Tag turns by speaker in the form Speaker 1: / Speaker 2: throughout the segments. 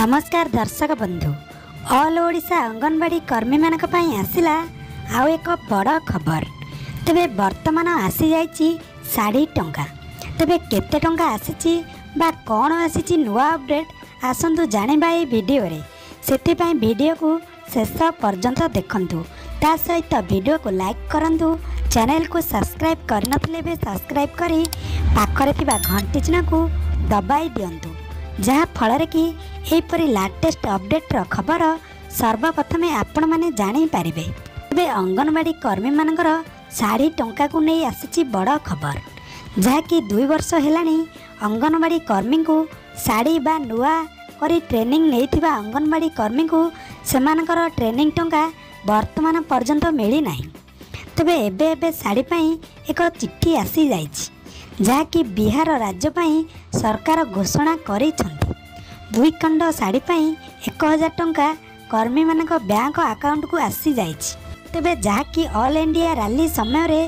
Speaker 1: ନମସ୍କାର ଦର୍ଶକ ବନ୍ଧୁ। ଅଲ୍ ଓଡ଼ିଶା ଅଙ୍ଗନବାଡ଼ି କର୍ମୀମାନଙ୍କ ପାଇଁ ଆସିଲା ଆଉ ଏକ ବଡ଼ ଖବର। ତେବେ ବର୍ତ୍ତମାନ ଆସିଯାଇଛି ଶାଢ଼ୀ ଟଙ୍କା। ତେବେ କେତେ ଟଙ୍କା ଆସିଛି ବା କ'ଣ ଆସିଛି ନୂଆ ଅପଡ଼େଟ୍ ଆସନ୍ତୁ ଜାଣିବା ଏହି ଭିଡ଼ିଓରେ। ସେଥିପାଇଁ ଭିଡ଼ିଓକୁ ଶେଷ ପର୍ଯ୍ୟନ୍ତ ଦେଖନ୍ତୁ। ତା ସହିତ ଭିଡ଼ିଓକୁ ଲାଇକ୍ କରନ୍ତୁ ଚ୍ୟାନେଲକୁ ସବସ୍କ୍ରାଇବ୍ କରିନଥିଲେ ଏବେ ସବସ୍କ୍ରାଇବ୍ କରି ପାଖରେ ଥିବା ଘଣ୍ଟି ଚିହ୍ନକୁ ଦବାଇ ଦିଅନ୍ତୁ। ଯାହାଫଳରେ କି ଏହିପରି ଲାଟେଷ୍ଟ ଅପଡ଼େଟ୍ର ଖବର ସର୍ବପ୍ରଥମେ ଆପଣମାନେ ଜାଣିପାରିବେ ଏବେ ଅଙ୍ଗନବାଡ଼ି କର୍ମୀମାନଙ୍କର ଶାଢ଼ୀ ଟଙ୍କାକୁ ନେଇ ଆସିଛି ବଡ଼ ଖବର। ଯାହାକି ଦୁଇ ବର୍ଷ ହେଲାଣି ଅଙ୍ଗନବାଡ଼ି କର୍ମୀଙ୍କୁ ଶାଢ଼ୀ ବା ନୂଆ କରି ଟ୍ରେନିଂ ନେଇଥିବା ଅଙ୍ଗନବାଡ଼ି କର୍ମୀଙ୍କୁ ସେମାନଙ୍କର ଟ୍ରେନିଂ ଟଙ୍କା ବର୍ତ୍ତମାନ ପର୍ଯ୍ୟନ୍ତ ମିଳିନାହିଁ। ତେବେ ଏବେ ଏବେ ଶାଢ଼ୀ ପାଇଁ ଏକ ଚିଠି ଆସିଯାଇଛି। ଯାହାକି ବିହାର ରାଜ୍ୟ ପାଇଁ ସରକାର ଘୋଷଣା କରିଛନ୍ତି। ଦୁଇ ଖଣ୍ଡ ଶାଢ଼ୀ ପାଇଁ ଏକ ହଜାର ଟଙ୍କା କର୍ମୀମାନଙ୍କ ବ୍ୟାଙ୍କ ଆକାଉଣ୍ଟକୁ ଆସିଯାଇଛି। ତେବେ ଯାହାକି ଅଲ୍ ଇଣ୍ଡିଆ ରାଲି ସମୟରେ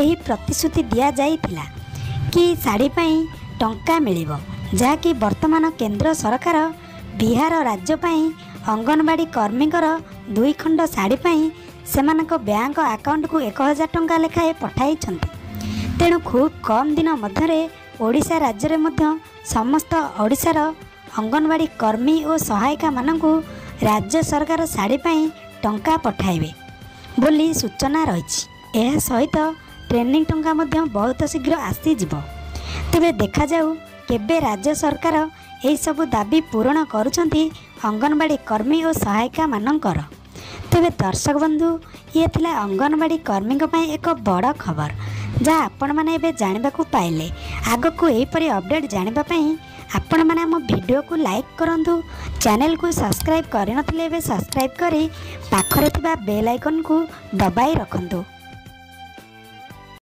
Speaker 1: ଏହି ପ୍ରତିଶ୍ରୁତି ଦିଆଯାଇଥିଲା କି ଶାଢ଼ୀ ପାଇଁ ଟଙ୍କା ମିଳିବ ଯାହାକି ବର୍ତ୍ତମାନ କେନ୍ଦ୍ର ସରକାର ବିହାର ରାଜ୍ୟ ପାଇଁ ଅଙ୍ଗନବାଡ଼ି କର୍ମୀଙ୍କର ଦୁଇ ଖଣ୍ଡ ଶାଢ଼ୀ ପାଇଁ ସେମାନଙ୍କ ବ୍ୟାଙ୍କ ଆକାଉଣ୍ଟକୁ ଏକ ହଜାର ଟଙ୍କା ଲେଖାଏଁ ପଠାଇଛନ୍ତି। ତେଣୁ ଖୁବ୍ କମ୍ ଦିନ ମଧ୍ୟରେ ଓଡ଼ିଶା ରାଜ୍ୟରେ ମଧ୍ୟ ସମସ୍ତ ଓଡ଼ିଶାର ଅଙ୍ଗନବାଡ଼ି କର୍ମୀ ଓ ସହାୟିକାମାନଙ୍କୁ ରାଜ୍ୟ ସରକାର ଶାଢ଼ୀ ପାଇଁ ଟଙ୍କା ପଠାଇବେ ବୋଲି ସୂଚନା ରହିଛି। ଏହା ସହିତ ଟ୍ରେନିଂ ଟଙ୍କା ମଧ୍ୟ ବହୁତ ଶୀଘ୍ର ଆସିଯିବ। ତେବେ ଦେଖାଯାଉ କେବେ ରାଜ୍ୟ ସରକାର ଏହିସବୁ ଦାବି ପୂରଣ କରୁଛନ୍ତି ଅଙ୍ଗନବାଡ଼ି କର୍ମୀ ଓ ସହାୟିକାମାନଙ୍କର। ତେବେ ଦର୍ଶକ ବନ୍ଧୁ ଇଏ ଥିଲା ଅଙ୍ଗନବାଡ଼ି କର୍ମୀଙ୍କ ପାଇଁ ଏକ ବଡ଼ ଖବର। ଯାହା ଆପଣମାନେ ଏବେ ଜାଣିବାକୁ ପାଇଲେ। ଆଗକୁ ଏହିପରି ଅପଡ଼େଟ୍ ଜାଣିବା ପାଇଁ ଆପଣମାନେ ଆମ ଭିଡ଼ିଓକୁ ଲାଇକ୍ କରନ୍ତୁ। ଚ୍ୟାନେଲକୁ ସବସ୍କ୍ରାଇବ୍ କରିନଥିଲେ ଏବେ ସବସ୍କ୍ରାଇବ୍ କରି ପାଖରେ ଥିବା ବେଲ୍ ଆଇକନ୍କୁ ଦବାଇ ରଖନ୍ତୁ।